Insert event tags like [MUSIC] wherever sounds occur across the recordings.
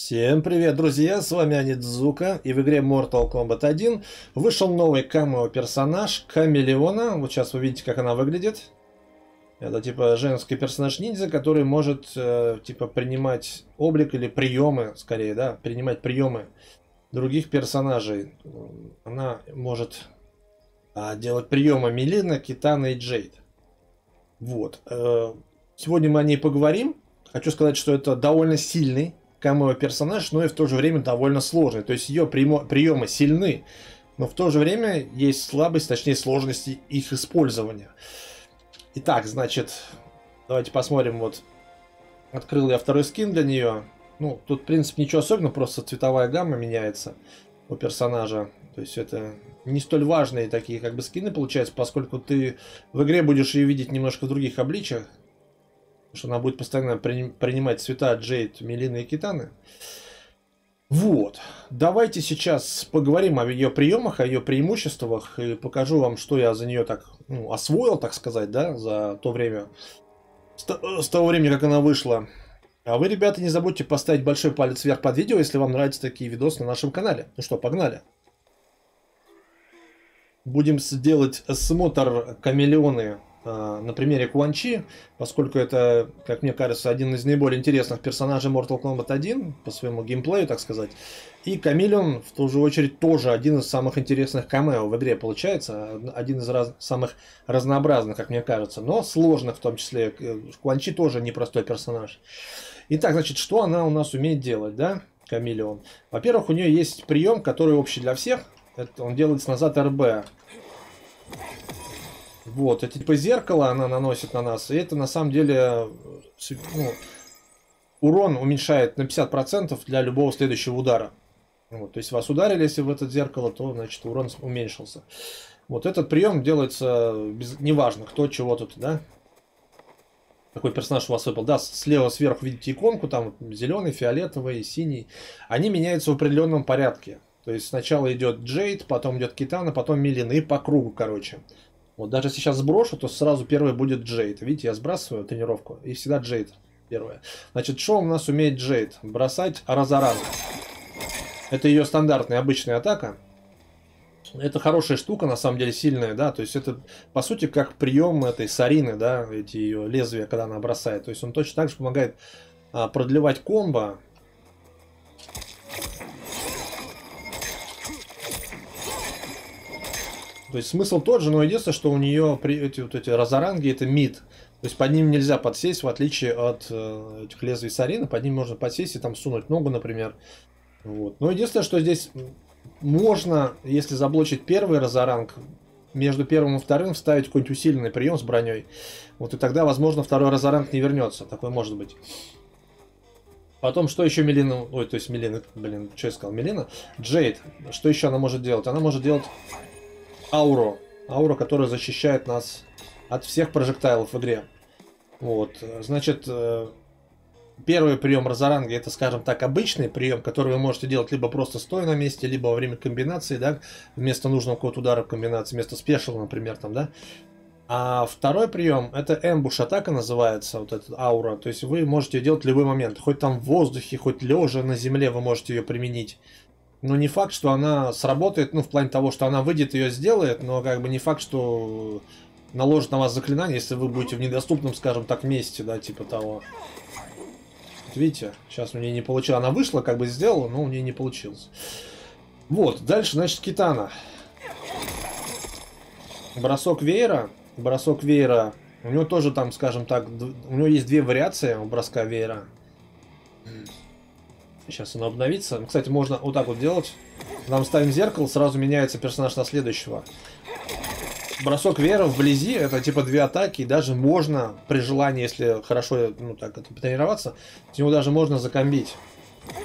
Всем привет, друзья, с вами Анидзука, и в игре Mortal Kombat 1 вышел новый камео персонаж Камелеона, вот сейчас вы видите, как она выглядит. Это типа женский персонаж ниндзя, который может э, типа принимать облик или приемы, скорее, да, принимать приемы других персонажей. Она может а, делать приемы Милина, Китана и Джейд. Вот. Э, сегодня мы о ней поговорим. Хочу сказать, что это довольно сильный камео персонаж, но и в то же время довольно сложный. То есть ее приемы сильны, но в то же время есть слабость, точнее сложности их использования. Итак, значит, давайте посмотрим. Вот открыл я второй скин для нее. Ну, тут, в принципе, ничего особенного, просто цветовая гамма меняется у персонажа. То есть это не столь важные такие как бы скины получаются, поскольку ты в игре будешь ее видеть немножко в других обличиях что она будет постоянно при, принимать цвета Джейд, Мелины и Китаны. Вот. Давайте сейчас поговорим о ее приемах, о ее преимуществах и покажу вам, что я за нее так ну, освоил, так сказать, да, за то время, с, с того времени, как она вышла. А вы, ребята, не забудьте поставить большой палец вверх под видео, если вам нравятся такие видосы на нашем канале. Ну что, погнали. Будем делать смотр камелеоны на примере Куанчи, поскольку это, как мне кажется, один из наиболее интересных персонажей Mortal Kombat 1 по своему геймплею, так сказать. И Камилион, в ту же очередь, тоже один из самых интересных камео в игре получается, один из раз, самых разнообразных, как мне кажется, но сложных в том числе. Куанчи тоже непростой персонаж. Итак, значит, что она у нас умеет делать, да, Камилион? Во-первых, у нее есть прием, который общий для всех. Это он делается назад РБ. Вот, это типа зеркало она наносит на нас, и это на самом деле ну, урон уменьшает на 50% для любого следующего удара. Вот, то есть вас ударили, если в это зеркало, то значит урон уменьшился. Вот этот прием делается без... неважно, кто чего тут, да? Какой персонаж у вас выпал. Да, слева сверху видите иконку, там зеленый, фиолетовый, синий. Они меняются в определенном порядке. То есть сначала идет Джейд, потом идет Китана, потом Милин и по кругу, короче. Вот даже сейчас сброшу, то сразу первый будет Джейд. Видите, я сбрасываю тренировку, и всегда Джейд первая. Значит, что у нас умеет Джейд? Бросать Разоран. Это ее стандартная обычная атака. Это хорошая штука, на самом деле сильная, да, то есть это, по сути, как прием этой Сарины, да, эти ее лезвия, когда она бросает. То есть он точно так же помогает а, продлевать комбо, То есть смысл тот же, но единственное, что у нее при, эти вот эти разоранги это мид. То есть под ним нельзя подсесть, в отличие от э, этих лезвий Сарина. Под ним можно подсесть и там сунуть ногу, например. Вот. Но единственное, что здесь можно, если заблочить первый разоранг, между первым и вторым вставить какой-нибудь усиленный прием с броней. Вот и тогда, возможно, второй разоранг не вернется. Такое может быть. Потом, что еще Мелина... Ой, то есть Мелина... Блин, что я сказал? Мелина? Джейд. Что еще она может делать? Она может делать ауру. Аура, которая защищает нас от всех прожектайлов в игре. Вот, значит, э, первый прием Разоранги это, скажем так, обычный прием, который вы можете делать либо просто стоя на месте, либо во время комбинации, да, вместо нужного какого-то удара в комбинации, вместо спешила, например, там, да. А второй прием это эмбуш атака называется, вот эта аура. То есть вы можете делать в любой момент, хоть там в воздухе, хоть лежа на земле вы можете ее применить. Но не факт, что она сработает, ну, в плане того, что она выйдет ее сделает, но как бы не факт, что наложит на вас заклинание, если вы будете в недоступном, скажем так, месте, да, типа того. Вот видите, сейчас у нее не получилось. Она вышла, как бы сделала, но у нее не получилось. Вот, дальше, значит, Китана. Бросок веера. Бросок веера. У него тоже там, скажем так, у него есть две вариации у броска веера. Сейчас оно обновится. Кстати, можно вот так вот делать. Нам ставим зеркало, сразу меняется персонаж на следующего. Бросок вера вблизи, это типа две атаки, и даже можно, при желании, если хорошо ну, так, это, потренироваться, с него даже можно закомбить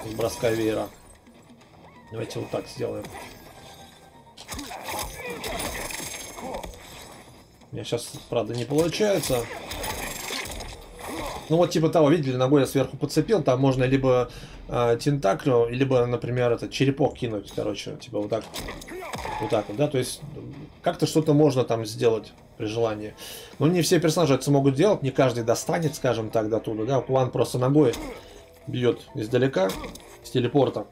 с броска веера. Давайте вот так сделаем. У меня сейчас, правда, не получается. Ну вот типа того, видели, ногой я сверху подцепил, там можно либо э, тентаклю, либо, например, этот черепок кинуть, короче, типа вот так, вот так вот, да, то есть как-то что-то можно там сделать при желании. Но не все персонажи это смогут делать, не каждый достанет, скажем так, до туда, да, план просто ногой Бьет издалека, с телепорта.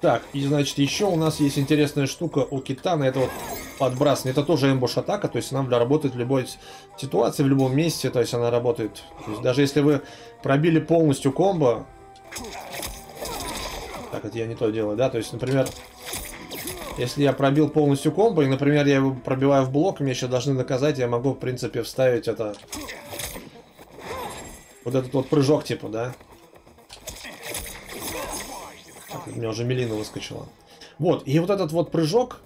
Так, и значит, еще у нас есть интересная штука у Китана, это вот подбрасывание. Это тоже эмбуш атака, то есть она работает в любой ситуации, в любом месте, то есть она работает. То есть даже если вы пробили полностью комбо... Так, это я не то делаю, да? То есть, например, если я пробил полностью комбо, и, например, я его пробиваю в блок, мне еще должны наказать, я могу, в принципе, вставить это... Вот этот вот прыжок, типа, да? Так, у меня уже Мелина выскочила. Вот, и вот этот вот прыжок,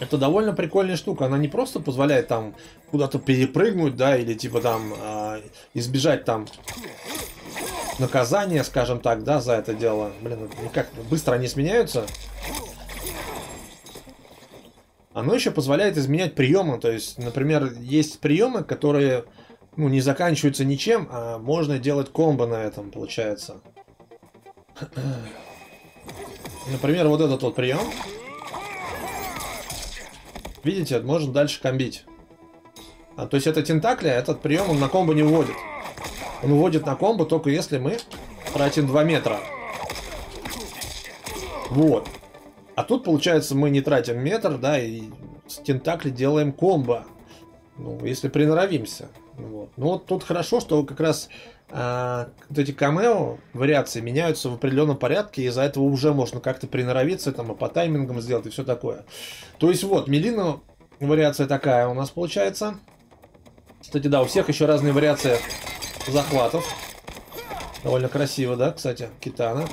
это довольно прикольная штука. Она не просто позволяет там куда-то перепрыгнуть, да, или типа там э, избежать там наказания, скажем так, да, за это дело. Блин, никак быстро они сменяются. Оно еще позволяет изменять приемы. То есть, например, есть приемы, которые ну, не заканчиваются ничем, а можно делать комбо на этом, получается. [CLEARS THROAT] Например, вот этот вот прием. Видите, можно дальше комбить. А, то есть это тентакли, а этот прием он на комбо не вводит. Он вводит на комбо только если мы тратим 2 метра. Вот. А тут, получается, мы не тратим метр, да, и с тентакли делаем комбо. Ну, если приноровимся. Вот. Ну вот тут хорошо, что как раз а, вот эти камео, вариации меняются в определенном порядке, и из-за этого уже можно как-то приноровиться, там, и по таймингам сделать, и все такое. То есть вот, Мелина вариация такая у нас получается. Кстати, да, у всех еще разные вариации захватов. Довольно красиво, да, кстати, Китана.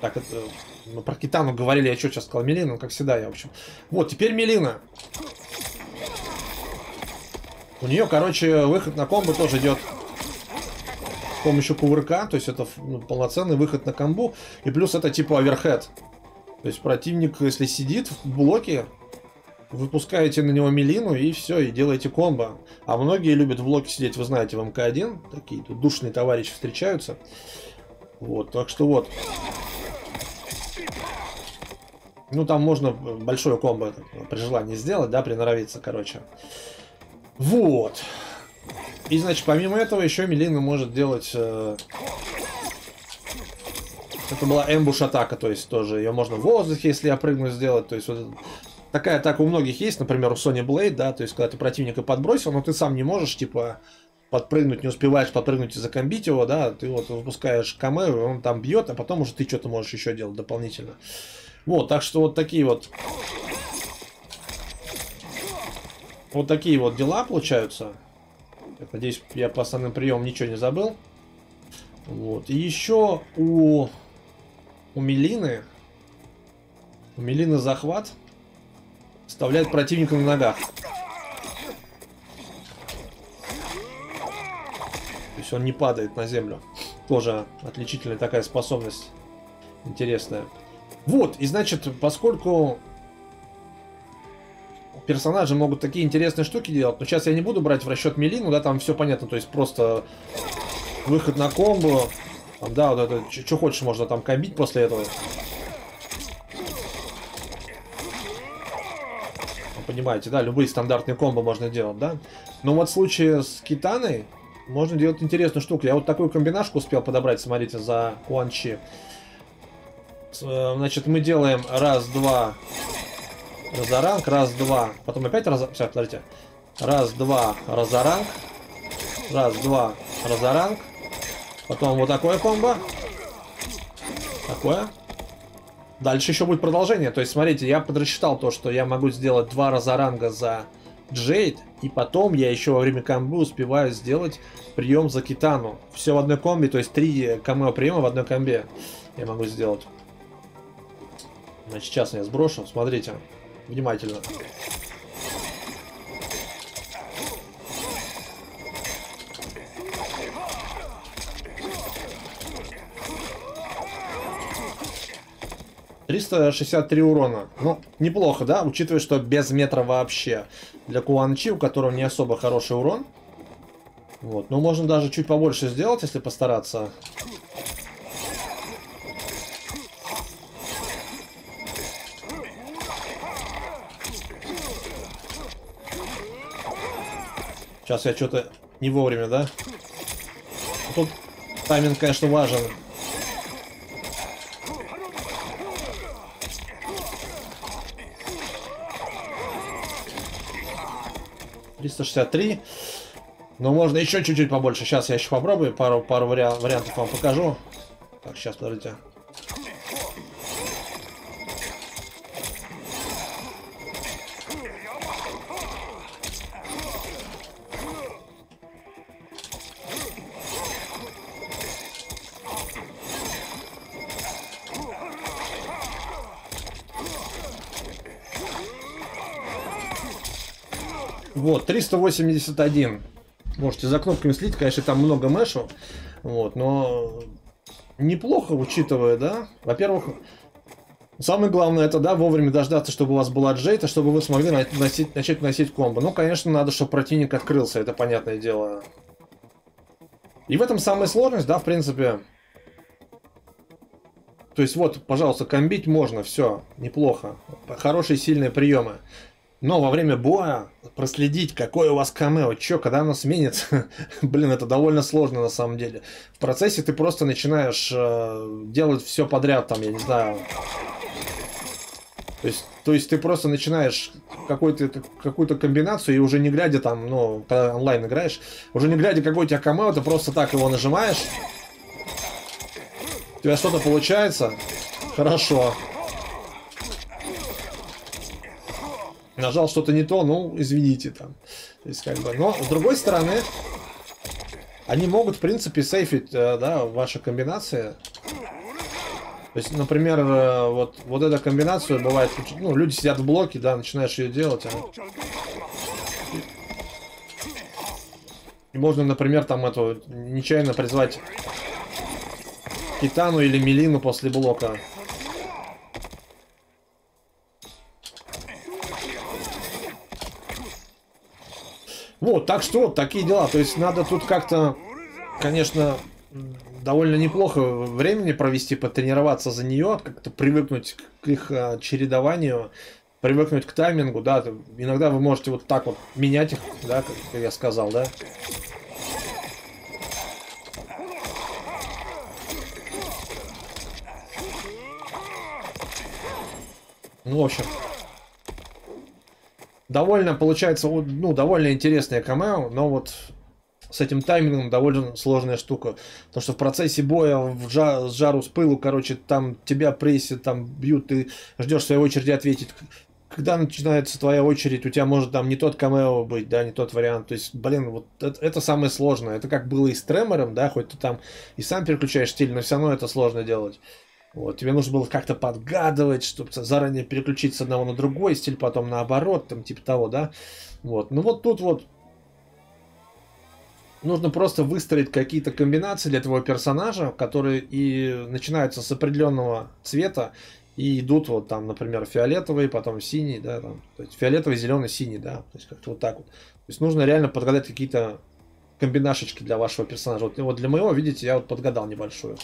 Так, это... Мы про Китану говорили, я что сейчас сказал? Мелина, как всегда я, в общем. Вот, теперь Мелина. У нее, короче, выход на комбо тоже идет с помощью кувырка, то есть это ну, полноценный выход на комбу, и плюс это типа оверхед. То есть противник, если сидит в блоке, выпускаете на него милину и все, и делаете комбо. А многие любят в блоке сидеть, вы знаете, в МК-1, такие тут душные товарищи встречаются. Вот, так что вот. Ну, там можно большое комбо при желании сделать, да, приноровиться, короче. Вот. И, значит, помимо этого, еще Мелина может делать... Э... Это была эмбуш-атака, то есть тоже ее можно в воздухе, если я прыгну, сделать. То есть вот такая атака у многих есть, например, у Sony Blade, да, то есть когда ты противника подбросил, но ты сам не можешь, типа, подпрыгнуть, не успеваешь подпрыгнуть и закомбить его, да, ты вот выпускаешь камео, он там бьет, а потом уже ты что-то можешь еще делать дополнительно. Вот, так что вот такие вот Вот такие вот дела получаются. Я надеюсь, я по основным приемам ничего не забыл. Вот. И еще у, у Мелины, у Мелины захват вставляет противника на ногах. То есть он не падает на землю. Тоже отличительная такая способность. Интересная. Вот, и значит, поскольку персонажи могут такие интересные штуки делать. Но сейчас я не буду брать в расчет Мелину, да, там все понятно, то есть просто выход на комбо. Там, да, вот это, что хочешь, можно там комбить после этого. Вы понимаете, да, любые стандартные комбо можно делать, да. Но вот в случае с Китаной можно делать интересную штуку. Я вот такую комбинашку успел подобрать, смотрите, за Куанчи. Э, значит, мы делаем раз, два, Разоранг, раз, два. Потом опять раз... Сейчас, подождите. Раз, два, разоранг. Раз, два, разоранг. Потом вот такое комбо. Такое. Дальше еще будет продолжение. То есть, смотрите, я подрасчитал то, что я могу сделать два разоранга за Джейд. И потом я еще во время комбы успеваю сделать прием за Китану. Все в одной комбе, то есть три камео приема в одной комбе я могу сделать. Значит, сейчас я сброшу. Смотрите внимательно. Триста шестьдесят три урона. Ну, неплохо, да? Учитывая, что без метра вообще. Для Куанчи, у которого не особо хороший урон. Вот. Ну, можно даже чуть побольше сделать, если постараться. Сейчас я что-то не вовремя, да? Тут тайминг, конечно, важен. Триста шестьдесят три. Но можно еще чуть-чуть побольше. Сейчас я еще попробую, пару, пару вариантов вам покажу. Так, сейчас, подождите. Вот, 381. Можете за кнопками слить, конечно, там много мэшу. Вот, но неплохо, учитывая, да. Во-первых, самое главное это, да, вовремя дождаться, чтобы у вас была джейта, чтобы вы смогли носить, начать носить комбо. Ну, конечно, надо, чтобы противник открылся, это понятное дело. И в этом самая сложность, да, в принципе. То есть вот, пожалуйста, комбить можно, все, неплохо. Хорошие сильные приемы. Но во время боя проследить, какое у вас камео, что, когда оно сменится, [LAUGHS] блин, это довольно сложно на самом деле. В процессе ты просто начинаешь э, делать все подряд, там, я не знаю. То есть, то есть ты просто начинаешь какую-то какую комбинацию и уже не глядя там, ну, когда онлайн играешь, уже не глядя, какой у тебя камео, ты просто так его нажимаешь. У тебя что-то получается. Хорошо. Нажал что-то не то, ну, извините там. То есть, как бы, но, с другой стороны, они могут, в принципе, сейфить, э, да, ваши комбинации. То есть, например, э, вот, вот эта комбинация бывает, ну, люди сидят в блоке, да, начинаешь ее делать, а... И можно, например, там эту, нечаянно призвать Китану или Милину после блока. Вот, так что вот такие дела. То есть надо тут как-то, конечно, довольно неплохо времени провести, потренироваться за нее, как-то привыкнуть к их а, чередованию, привыкнуть к таймингу, да. Иногда вы можете вот так вот менять их, да, как я сказал, да. Ну, в общем, довольно получается, ну, довольно интересная камео, но вот с этим таймингом довольно сложная штука. Потому что в процессе боя, в жар, с жару, с пылу, короче, там тебя прессят, там бьют, ты ждешь своей очереди ответить. Когда начинается твоя очередь, у тебя может там не тот камео быть, да, не тот вариант. То есть, блин, вот это, это самое сложное. Это как было и с тремором, да, хоть ты там и сам переключаешь стиль, но все равно это сложно делать. Вот, тебе нужно было как-то подгадывать, чтобы заранее переключить с одного на другой стиль, потом наоборот, там типа того, да. Вот, ну вот тут вот нужно просто выстроить какие-то комбинации для твоего персонажа, которые и начинаются с определенного цвета и идут вот там, например, фиолетовый, потом синий, да, там, то есть фиолетовый, зеленый, синий, да, то есть как-то вот так вот. То есть нужно реально подгадать какие-то комбинашечки для вашего персонажа. Вот, вот для моего, видите, я вот подгадал небольшую.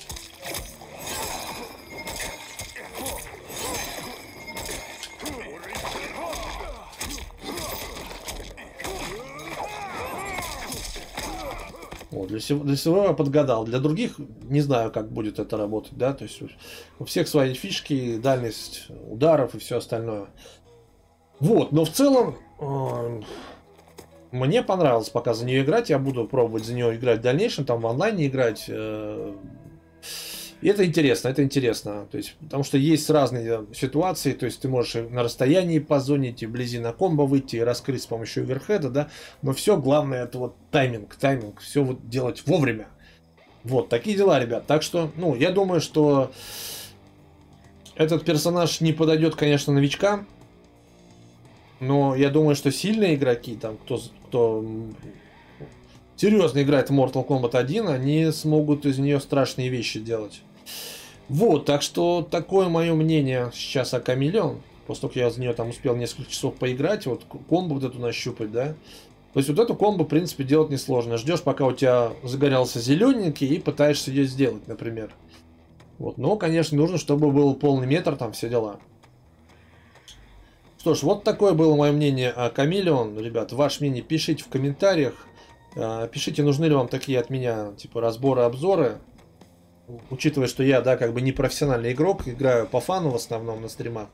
Вот, для, всего, для всего я подгадал. Для других не знаю, как будет это работать, да, то есть у всех свои фишки, дальность ударов и все остальное. Вот, но в целом э, мне понравилось пока за нее играть, я буду пробовать за нее играть в дальнейшем, там в онлайне играть. Э, и это интересно, это интересно. То есть, потому что есть разные ситуации, то есть ты можешь на расстоянии позонить, и вблизи на комбо выйти, и раскрыть с помощью оверхеда, да. Но все главное это вот тайминг, тайминг, все вот делать вовремя. Вот, такие дела, ребят. Так что, ну, я думаю, что этот персонаж не подойдет, конечно, новичкам. Но я думаю, что сильные игроки, там, кто, кто серьезно играет в Mortal Kombat 1, они смогут из нее страшные вещи делать. Вот, так что такое мое мнение сейчас о Камиле. После того, как я за нее там успел несколько часов поиграть, вот комбо вот эту нащупать, да. То есть вот эту комбо, в принципе, делать несложно. Ждешь, пока у тебя загорелся зелененький и пытаешься ее сделать, например. Вот, но, конечно, нужно, чтобы был полный метр, там все дела. Что ж, вот такое было мое мнение о Камелеон. Ребят, ваше мнение пишите в комментариях. А, пишите, нужны ли вам такие от меня, типа, разборы, обзоры. Учитывая, что я, да, как бы не профессиональный игрок, играю по фану в основном на стримах.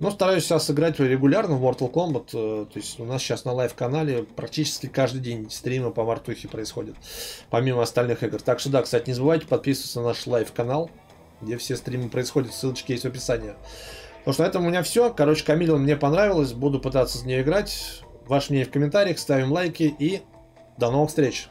Но стараюсь сейчас играть регулярно в Mortal Kombat. Э, то есть у нас сейчас на лайв-канале практически каждый день стримы по Мартухе происходят. Помимо остальных игр. Так что да, кстати, не забывайте подписываться на наш лайв-канал, где все стримы происходят. Ссылочки есть в описании. Потому что на этом у меня все. Короче, Khameleon мне понравилось. Буду пытаться с ней играть. Ваше мнение в комментариях. Ставим лайки и до новых встреч.